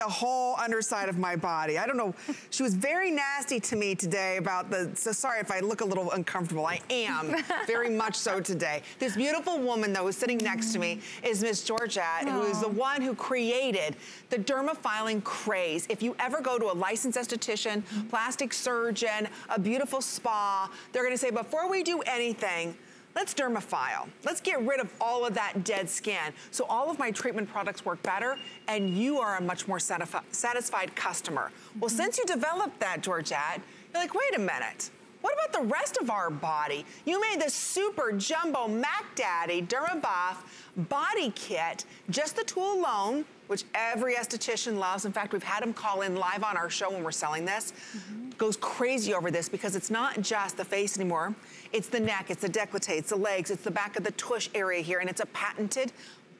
the whole underside of my body. I don't know. She was very nasty to me today about the, so sorry if I look a little uncomfortable. I am very much so today. This beautiful woman though who's sitting next to me is Miss Georgette, Aww. who is the one who created the dermafiling craze. If you ever go to a licensed esthetician, plastic surgeon, a beautiful spa, they're gonna say, before we do anything, let's dermafile. Let's get rid of all of that dead skin. So all of my treatment products work better and you are a much more satisfied customer. Mm -hmm. Well, since you developed that, Georgette, you're like, wait a minute. What about the rest of our body? You made this super jumbo Mac Daddy Dermabuff body kit, just the tool alone, which every esthetician loves. In fact, we've had them call in live on our show when we're selling this. Mm -hmm. Goes crazy over this because it's not just the face anymore. It's the neck, it's the décolleté, it's the legs, it's the back of the tush area here, and it's a patented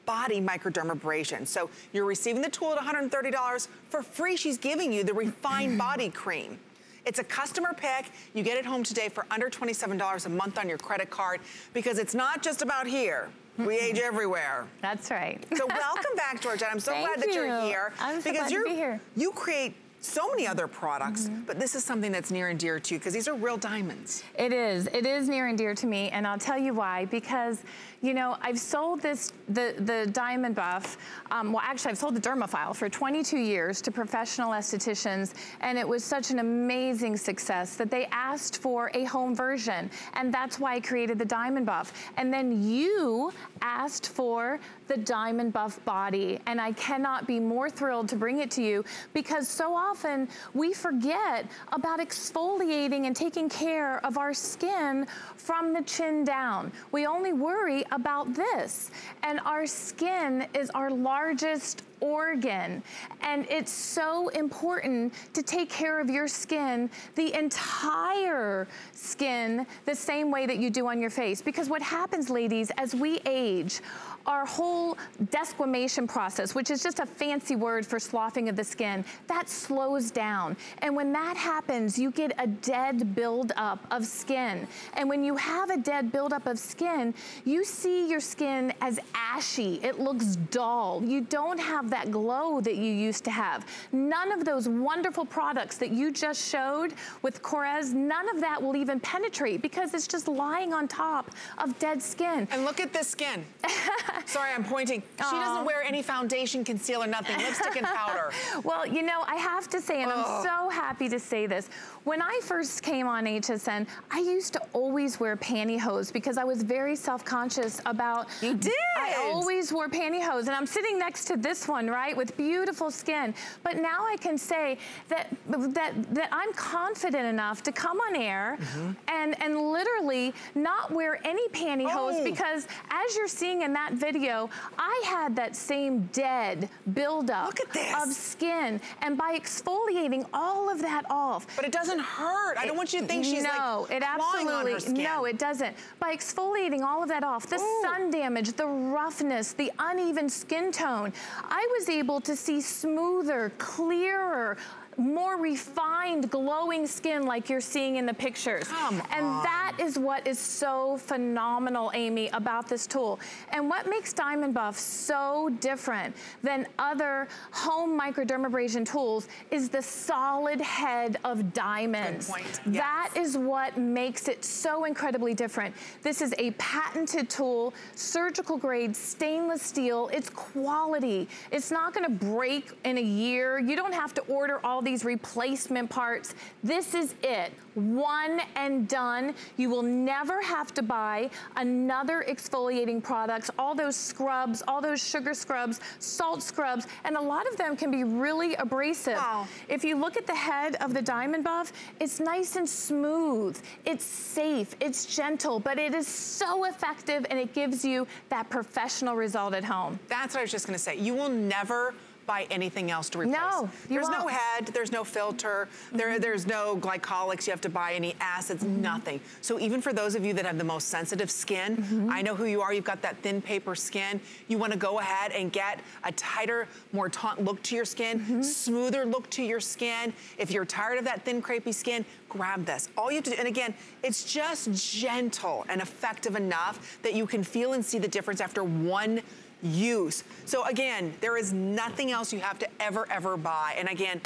body microdermabrasion. So you're receiving the tool at $130. For free, she's giving you the refined mm. body cream. It's a customer pick. You get it home today for under $27 a month on your credit card because it's not just about here. We age everywhere. That's right. so welcome back, Georgette. I'm so Thank glad that you. you're here. I'm so glad to be here. You create so many other products, mm -hmm. but this is something that's near and dear to you because these are real diamonds. It is. It is near and dear to me, and I'll tell you why. Because, you know, I've sold this, the, the Diamond Buff, um, well, actually, I've sold the Dermafile for 22 years to professional estheticians, and it was such an amazing success that they asked for a home version, and that's why I created the Diamond Buff. And then you asked for the Diamond Buff Body, and I cannot be more thrilled to bring it to you because so often often we forget about exfoliating and taking care of our skin from the chin down. We only worry about this. And our skin is our largest organ. And it's so important to take care of your skin, the entire skin, the same way that you do on your face. Because what happens, ladies, as we age, our whole desquamation process, which is just a fancy word for sloughing of the skin, that slows down. And when that happens, you get a dead buildup of skin. And when you have a dead buildup of skin, you see your skin as ashy. It looks dull. You don't have that glow that you used to have. None of those wonderful products that you just showed with Korres, none of that will even penetrate because it's just lying on top of dead skin. And look at this skin. Sorry, I'm pointing. She doesn't wear any foundation, concealer, nothing, lipstick and powder. well, you know, I have to say, and I'm so happy to say this, when I first came on HSN, I used to always wear pantyhose because I was very self-conscious about... You did! I always wore pantyhose, and I'm sitting next to this one, right, with beautiful skin. But now I can say that, that, that I'm confident enough to come on air mm -hmm. and, and literally not wear any pantyhose oh. because as you're seeing in that video, I had that same dead buildup of skin. And by exfoliating all of that off... But it doesn't hurt. I don't want you to think she's no, like it absolutely, No, it doesn't. By exfoliating all of that off, the Ooh. sun damage, the roughness, the uneven skin tone, I was able to see smoother, clearer, more refined, glowing skin like you're seeing in the pictures. Come and on. that is what is so phenomenal, Amy, about this tool. And what makes Diamond Buff so different than other home microdermabrasion tools is the solid head of diamonds. Good point. Yes. That is what makes it so incredibly different. This is a patented tool, surgical grade, stainless steel. It's quality. It's not gonna break in a year. You don't have to order all these replacement parts. This is it, one and done. You will never have to buy another exfoliating products, all those scrubs, all those sugar scrubs, salt scrubs, and a lot of them can be really abrasive. Wow. If you look at the head of the Diamond Buff, it's nice and smooth. It's safe, it's gentle, but it is so effective and it gives you that professional result at home. That's what I was just gonna say. You will never buy anything else to replace. No, There's won't. no head, there's no filter, mm -hmm. there, there's no glycolics, you have to buy any acids, mm -hmm. nothing. So even for those of you that have the most sensitive skin, mm -hmm. I know who you are, you've got that thin paper skin, you wanna go ahead and get a tighter, more taut look to your skin, mm-hmm. smoother look to your skin. If you're tired of that thin, crepey skin, grab this. All you have to do, and again, it's just gentle and effective enough that you can feel and see the difference after one use. So again, there is nothing else you have to ever, ever buy. And again,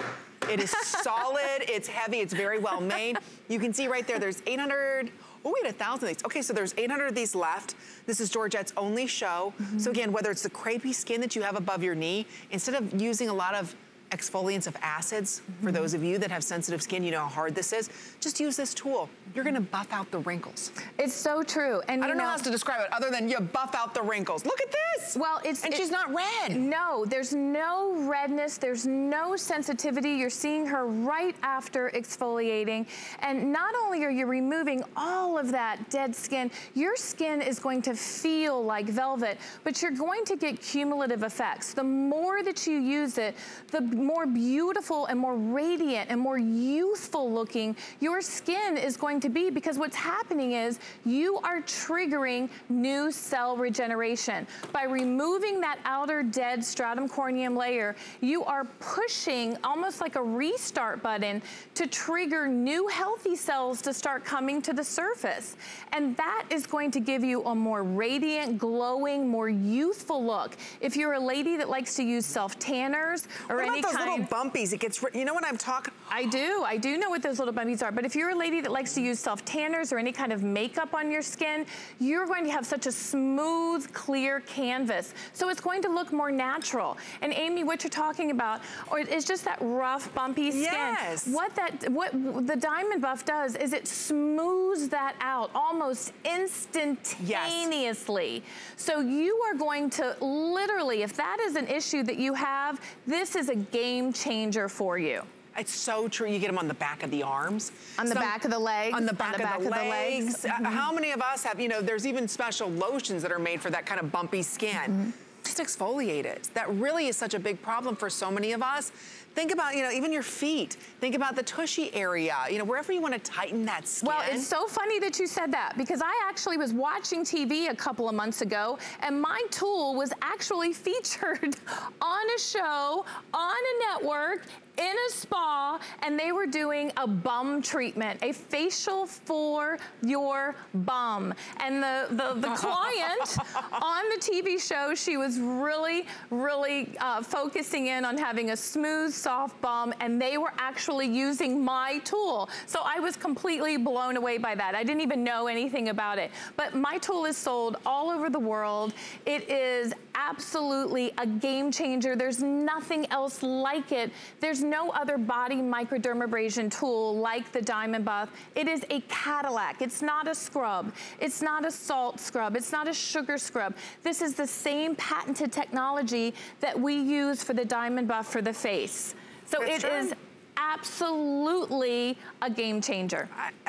it is solid, it's heavy, it's very well made. You can see right there, there's 800, oh, we had a thousand of these. Okay, so there's 800 of these left. This is Georgette's only show. Mm -hmm. So again, whether it's the crepey skin that you have above your knee, instead of using a lot of exfoliants of acids. Mm -hmm. For mm-hmm. those of you that have sensitive skin, you know how hard this is. Just use this tool. You're gonna buff out the wrinkles. It's so true. And I don't know, know how else to describe it other than you buff out the wrinkles. Look at this. Well, it's- And it, she's not red. No, there's no redness. There's no sensitivity. You're seeing her right after exfoliating. And not only are you removing all of that dead skin, your skin is going to feel like velvet, but you're going to get cumulative effects. The more that you use it, the more beautiful and more radiant and more youthful looking your skin is going to be because what's happening is you are triggering new cell regeneration. By removing that outer dead stratum corneum layer, you are pushing almost like a restart button to trigger new healthy cells to start coming to the surface. And that is going to give you a more radiant, glowing, more youthful look. If you're a lady that likes to use self-tanners or any kind bumpies. It gets, you know what I'm talking? I do. I do know what those little bumpies are. But if you're a lady that likes to use self-tanners or any kind of makeup on your skin, you're going to have such a smooth, clear canvas. So it's going to look more natural. And Amy, what you're talking about or is just that rough, bumpy skin. Yes. What that, what the Diamond Buff does is it smooths that out almost instantaneously. Yes. So you are going to literally, if that is an issue that you have, this is a game changer for you. It's so true. You get them on the back of the arms. On the back of the legs. On the back, on the of, back the of, the legs. Mm -hmm. How many of us have, you know, there's even special lotions that are made for that kind of bumpy skin. Mm -hmm. Just exfoliate it. That really is such a big problem for so many of us. Think about, you know, even your feet. Think about the tushy area, you know, wherever you want to tighten that skin. Well, it's so funny that you said that because I actually was watching TV a couple of months ago and my tool was actually featured on a show, on a network, in a spa and they were doing a bum treatment, a facial for your bum. And the, the, the client on the TV show, she was really, really uh, focusing in on having a smooth, soft bum and they were actually using my tool. So I was completely blown away by that. I didn't even know anything about it. But my tool is sold all over the world. It is absolutely a game changer. There's nothing else like it. There's no other body microdermabrasion tool like the Diamond Buff. It is a Cadillac. It's not a scrub. It's not a salt scrub. It's not a sugar scrub. This is the same patented technology that we use for the Diamond Buff for the face. So That's it true. is absolutely a game changer.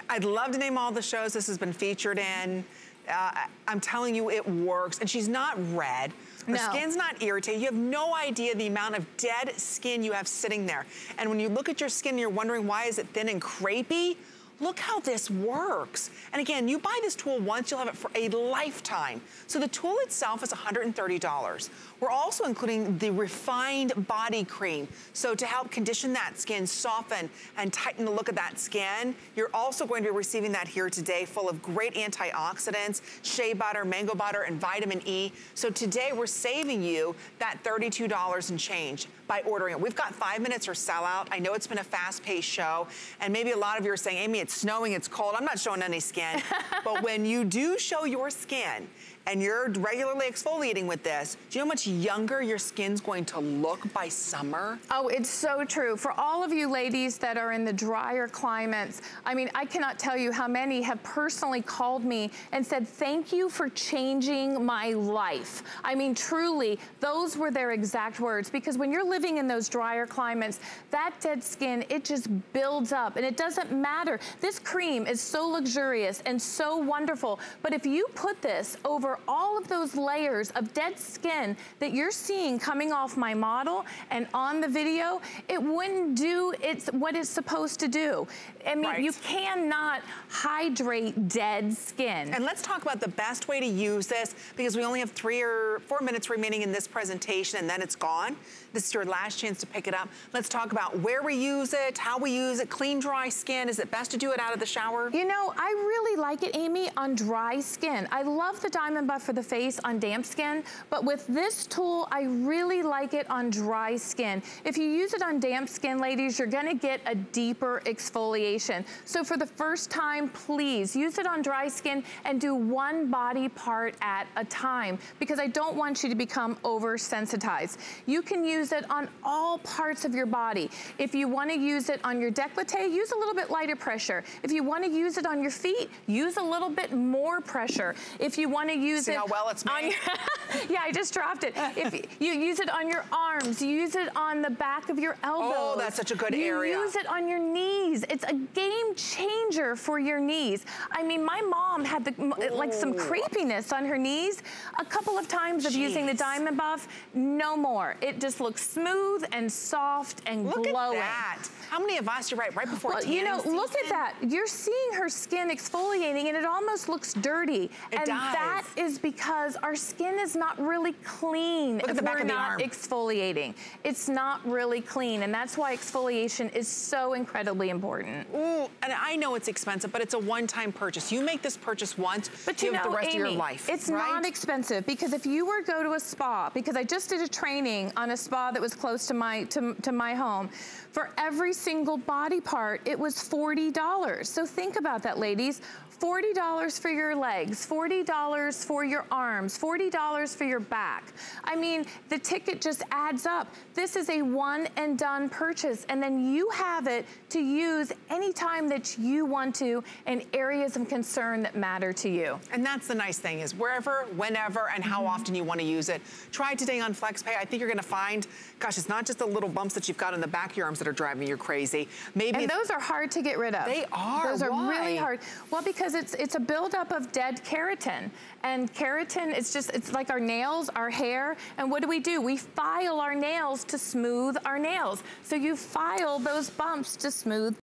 I, would love to name all the shows this has been featured in. Uh, I'm telling you, it works. And she's not red. Her no. skin's not irritated. You have no idea the amount of dead skin you have sitting there. And when you look at your skin, you're wondering why is it thin and crepey? Look how this works. And again, you buy this tool once, you'll have it for a lifetime. So the tool itself is $130. We're also including the refined body cream. So to help condition that skin, soften and tighten the look of that skin, you're also going to be receiving that here today full of great antioxidants, shea butter, mango butter, and vitamin E. So today we're saving you that $32 and change by ordering it. We've got five minutes or sell out. I know it's been a fast-paced show, and maybe a lot of you are saying, Amy, it's snowing, it's cold. I'm not showing any skin. but when you do show your skin, and you're regularly exfoliating with this, do you know how much younger your skin's going to look by summer? Oh, it's so true. For all of you ladies that are in the drier climates, I mean, I cannot tell you how many have personally called me and said, thank you for changing my life. I mean, truly, those were their exact words because when you're living in those drier climates, that dead skin, it just builds up and it doesn't matter. This cream is so luxurious and so wonderful, but if you put this over all of those layers of dead skin that you're seeing coming off my model and on the video, it wouldn't do it's what it's supposed to do. I mean, right. you cannot hydrate dead skin. And let's talk about the best way to use this because we only have three or four minutes remaining in this presentation and then it's gone. This is your last chance to pick it up. Let's talk about where we use it, how we use it, clean, dry skin. Is it best to do it out of the shower? You know, I really like it, Amy, on dry skin. I love the Diamond Diamond Buff for the face on damp skin, but with this tool, I really like it on dry skin. If you use it on damp skin, ladies, you're gonna get a deeper exfoliation. So for the first time, please use it on dry skin and do one body part at a time because I don't want you to become oversensitized. You can use it on all parts of your body. If you wanna use it on your decollete, use a little bit lighter pressure. If you wanna use it on your feet, use a little bit more pressure. If you wanna use See it how well it's made? your, yeah, I just dropped it. If you use it on your arms, you use it on the back of your elbows. Oh, that's such a good you area. use it on your knees. It's a game changer for your knees. I mean, my mom had the, like some creepiness on her knees a couple of times of using the Diamond Buff. No more. It just looks smooth and soft and Look glowing. at that. How many of us, you're right, right before Well, you know, tanning look at that. You're seeing her skin exfoliating and it almost looks dirty. It and does. that is because our skin is not really clean Look at if the back we're of the not arm. exfoliating. It's not really clean and that's why exfoliation is so incredibly important. Ooh, and I know it's expensive, but it's a one-time purchase. You make this purchase once, But you have know, the rest Amy, of your life. it's right? not expensive because if you were to go to a spa, because I just did a training on a spa that was close to my to, to my home, for every single body part, it was $40. So think about that, ladies. $40 for your legs, $40 for your arms, $40 for your back. I mean, the ticket just adds up. This is a one and done purchase, and then you have it to use anytime that you want to and areas of concern that matter to you. And that's the nice thing is wherever, whenever, and how mm-hmm. often you want to use it. Try today on FlexPay. I think you're going to find, gosh, it's not just the little bumps that you've got in the back of your arms that are driving you crazy. Maybe And those are hard to get rid of. They are. Those are Why? really hard. Well, because it's it's a buildup of dead keratin. And keratin, it's just, it's like our nails, our hair. And what do we do? We file our nails to smooth our nails. So you file those bumps to smooth